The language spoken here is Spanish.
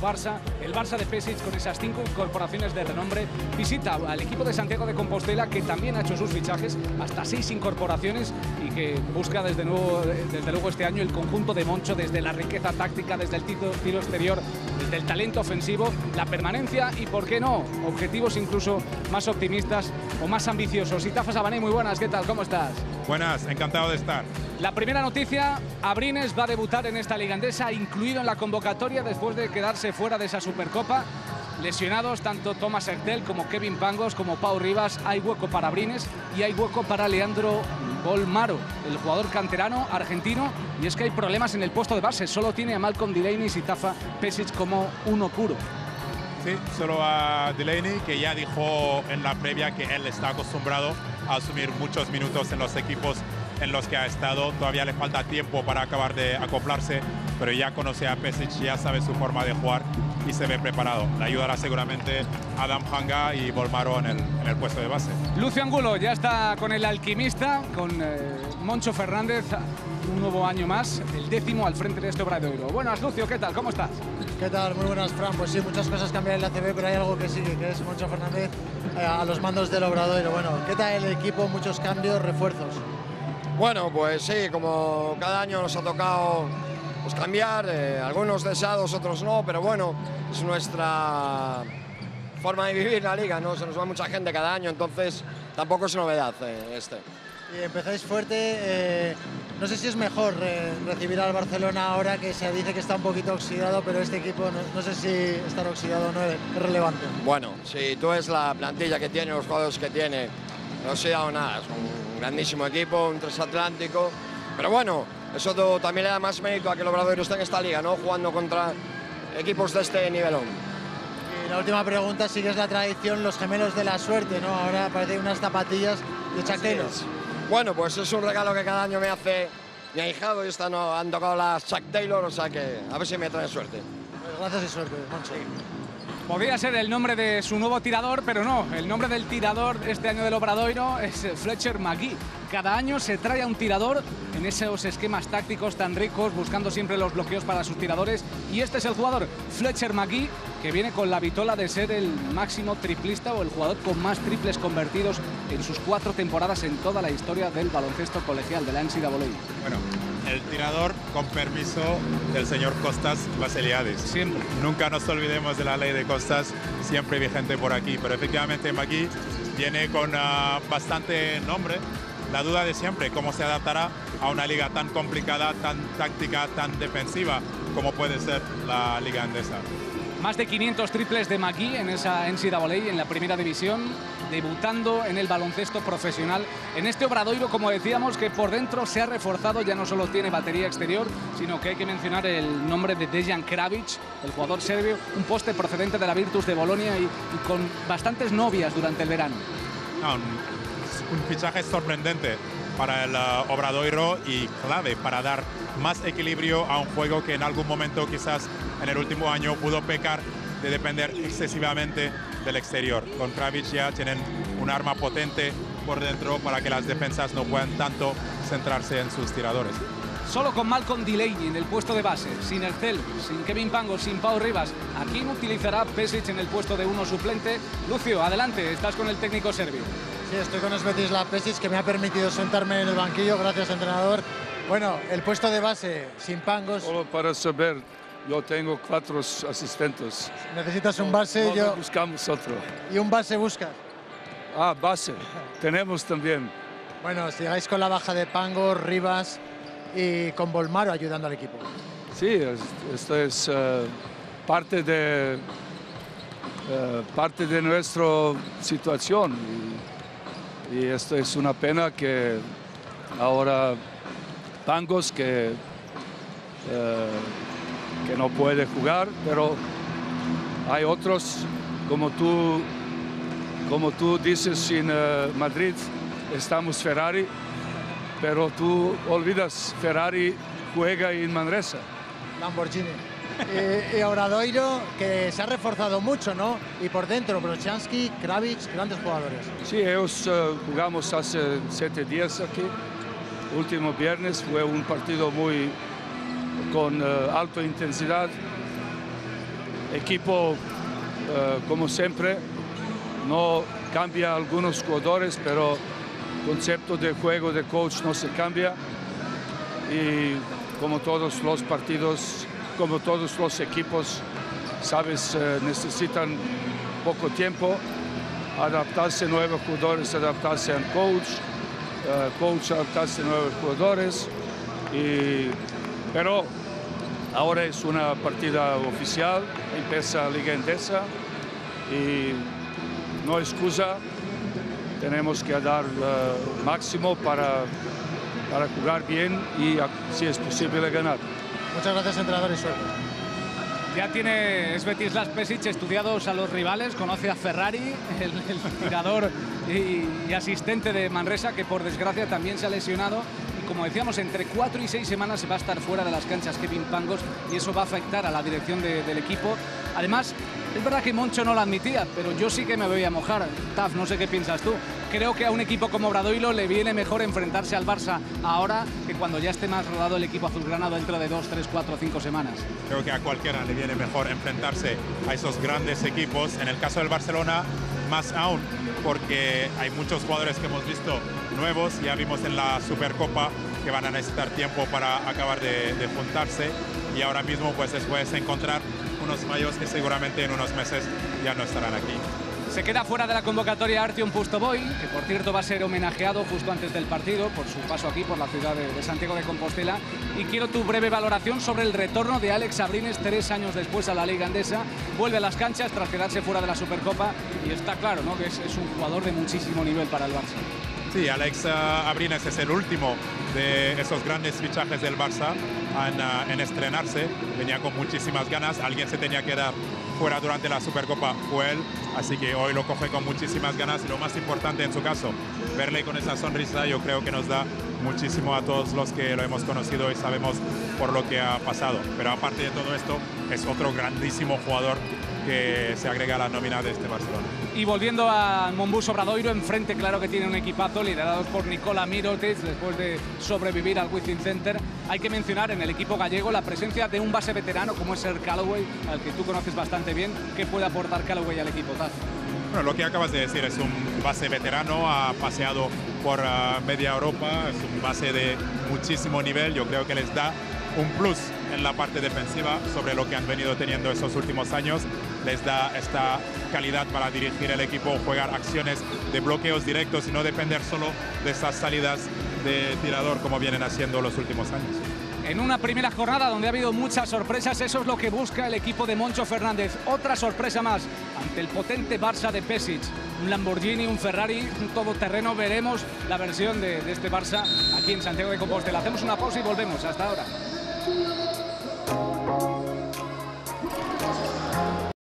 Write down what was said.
Barça, el Barça de Pesic con esas cinco incorporaciones de renombre, visita al equipo de Santiago de Compostela que también ha hecho sus fichajes, hasta seis incorporaciones y que busca desde, nuevo, desde luego este año el conjunto de Moncho desde la riqueza táctica, desde el tiro exterior, desde el talento ofensivo, la permanencia y, ¿por qué no?, objetivos incluso más optimistas o más ambiciosos. Y Tafa Sabané, muy buenas, ¿qué tal? ¿Cómo estás? Buenas, encantado de estar. La primera noticia, Abrines va a debutar en esta liga andesa, incluido en la convocatoria después de quedarse fuera de esa Supercopa. Lesionados tanto Thomas Ertel como Kevin Pangos como Pau Rivas. Hay hueco para Abrines y hay hueco para Leandro Bolmaro, el jugador canterano argentino. Y es que hay problemas en el puesto de base. Solo tiene a Malcolm Delaney y Tafa Pesic como uno puro. Sí, solo a Delaney, que ya dijo en la previa que él está acostumbrado a asumir muchos minutos en los equipos en los que ha estado. Todavía le falta tiempo para acabar de acoplarse, pero ya conoce a Pesic, ya sabe su forma de jugar y se ve preparado. Le ayudará seguramente Adam Hanga y Volmaro en el, en el puesto de base. Lucio Angulo ya está con el alquimista, con eh, Moncho Fernández, un nuevo año más, el décimo al frente de este Obradoiro. Buenas, Lucio, ¿qué tal? ¿Cómo estás? ¿Qué tal? Muy buenas, Fran. Pues sí, muchas cosas cambian en la CB, pero hay algo que sigue, que es Moncho Fernández eh, a los mandos del Obradoiro. Bueno, ¿qué tal el equipo? Muchos cambios, refuerzos. Bueno, pues sí, como cada año nos ha tocado pues, cambiar, eh, algunos deseados, otros no, pero bueno, es nuestra forma de vivir la liga, ¿no? Se nos va mucha gente cada año, entonces tampoco es novedad eh, este. Y empezáis fuerte, eh, no sé si es mejor recibir al Barcelona ahora que se dice que está un poquito oxidado, pero este equipo no, no sé si estar oxidado no es, es relevante. Bueno, si tú ves la plantilla que tiene, los jugadores que tiene, no ha oxidado nada, es un grandísimo equipo, un transatlántico, pero bueno, eso to- también le da más mérito a que el Obradoiro esté en esta liga, ¿no? Jugando contra equipos de este nivelón. Y la última pregunta, sigues la tradición, los gemelos de la suerte, ¿no? Ahora aparecen unas zapatillas de Chuck Taylor. Es- Bueno, pues es un regalo que cada año me hace mi ahijado y esta no han tocado las Chuck Taylor, o sea que a ver si me traen suerte. Pues gracias y suerte, Moncho. Podría ser el nombre de su nuevo tirador, pero no. El nombre del tirador este año del Obradoiro es Fletcher McGee. Cada año se trae a un tirador en esos esquemas tácticos tan ricos, buscando siempre los bloqueos para sus tiradores. Y este es el jugador, Fletcher McGee, que viene con la vitola de ser el máximo triplista o el jugador con más triples convertidos en sus cuatro temporadas en toda la historia del baloncesto colegial de la NCAA. Bueno, el tirador con permiso del señor Costas Baseliades. Siempre. Nunca nos olvidemos de la ley de Costas, siempre vigente por aquí. Pero efectivamente Magui viene con ah, bastante nombre. La duda de siempre, cómo se adaptará a una liga tan complicada, tan táctica, tan defensiva como puede ser la liga andesa. Más de 500 triples de McGee en esa NCAA, en la primera división, debutando en el baloncesto profesional. En este Obradoiro, como decíamos, que por dentro se ha reforzado, ya no solo tiene batería exterior, sino que hay que mencionar el nombre de Dejan Kravic, el jugador serbio, un poste procedente de la Virtus de Bolonia y, con bastantes novias durante el verano. No, un, fichaje sorprendente para el ah, Obradoiro y clave para dar más equilibrio a un juego que en algún momento quizás en el último año pudo pecar de depender excesivamente del exterior. Con Kravic ya tienen un arma potente por dentro para que las defensas no puedan tanto centrarse en sus tiradores. Solo con Malcolm Delaney en el puesto de base, sin Ercel, sin Kevin Pango, sin Pau Rivas. ¿A quién utilizará Pesic en el puesto de uno suplente? Lucio, adelante, estás con el técnico serbio. Sí, estoy con Svetislav Pesic, que me ha permitido sentarme en el banquillo, gracias entrenador. Bueno, el puesto de base, sin pangos, Solo para saber, yo tengo cuatro asistentes. necesitas un base ¿Dónde yo, buscamos otro? y un base buscas. Ah, base. Tenemos también. Bueno, si llegáis con la baja de Pangos, Rivas y con Volmaro ayudando al equipo. Sí, es- esto es eh, parte de eh, parte de nuestra situación y, y esto es una pena que ahora Pangos que eh, que no puede jugar, pero hay otros como tú como tú dices en eh, Madrid estamos Ferrari, pero tú olvidas Ferrari juega en Manresa. Lamborghini. y, y Obradoiro, que se ha reforzado mucho, ¿no? Y por dentro, Brochanski, Kravic, grandes jugadores. Sí, ellos eh, jugamos hace siete días aquí. Último viernes fue un partido muy con eh, alta intensidad. equipo, eh, como siempre, no cambia algunos jugadores, pero concepto de juego de coach no se cambia. Y como todos los partidos, como todos los equipos, sabes, eh, necesitan poco tiempo adaptarse a nuevos jugadores, adaptarse al coach, coach adaptarse a nuevos jugadores. Y, pero ahora es una partida oficial, empieza la Liga Endesa y no excusa, tenemos que dar el máximo para, para jugar bien y si es posible ganar. Muchas gracias, entrenador, y suerte. Ya tiene Svetislas Pesic estudiados a los rivales, conoce a Ferrari, el, el tirador y, y, asistente de Manresa, que por desgracia también se ha lesionado. Como decíamos, entre cuatro y seis semanas se va a estar fuera de las canchas Kevin Pangos y eso va a afectar a la dirección de, del equipo. Además, es verdad que Moncho no lo admitía, pero yo sí que me voy a mojar. Taf, no sé qué piensas tú. Creo que a un equipo como Bradoiro le viene mejor enfrentarse al Barça ahora que cuando ya esté más rodado el equipo azulgrana dentro de dos, tres, cuatro, cinco semanas. Creo que a cualquiera le viene mejor enfrentarse a esos grandes equipos. En el caso del Barcelona, más aún, porque hay muchos jugadores que hemos visto nuevos, ya vimos en la Supercopa que van a necesitar tiempo para acabar de, juntarse y ahora mismo pues después encontrar unos mayos que seguramente en unos meses ya no estarán aquí. Se queda fuera de la convocatoria Artyom Pustoboy, que por cierto va a ser homenajeado justo antes del partido por su paso aquí por la ciudad de, de, Santiago de Compostela. Y quiero tu breve valoración sobre el retorno de Alex Abrines tres años después a la Liga Andesa. Vuelve a las canchas tras quedarse fuera de la Supercopa y está claro ¿no? que es, es un jugador de muchísimo nivel para el Barça. Sí, Alex uh, Abrines es el último de esos grandes fichajes del Barça en, uh, en, estrenarse. Venía con muchísimas ganas. Alguien se tenía que dar fuera durante la Supercopa, fue él. Así que hoy lo coge con muchísimas ganas. Y lo más importante en su caso, verle con esa sonrisa, yo creo que nos da muchísimo a todos los que lo hemos conocido y sabemos por lo que ha pasado. Pero aparte de todo esto, es otro grandísimo jugador que se agrega a la nómina de este Barcelona. Y volviendo a Monbus Obradoiro, enfrente claro que tiene un equipazo liderado por Nicola Mirotic después de sobrevivir al Wizzing Center. Hay que mencionar en el equipo gallego la presencia de un base veterano como es el Callaway, al que tú conoces bastante bien. ¿Qué puede aportar Callaway al equipo, Taz? Bueno, lo que acabas de decir es un base veterano, ha paseado por uh, media Europa, es un base de muchísimo nivel, yo creo que les da un plus en la parte defensiva sobre lo que han venido teniendo esos últimos años. Les da esta calidad para dirigir el equipo, jugar acciones de bloqueos directos y no depender solo de esas salidas de tirador como vienen haciendo los últimos años. En una primera jornada donde ha habido muchas sorpresas, eso es lo que busca el equipo de Moncho Fernández. Otra sorpresa más ante el potente Barça de Pesic. Un Lamborghini, un Ferrari, un todoterreno. Veremos la versión de este Barça aquí en Santiago de Compostela. Hacemos una pausa y volvemos. Hasta ahora. Thank.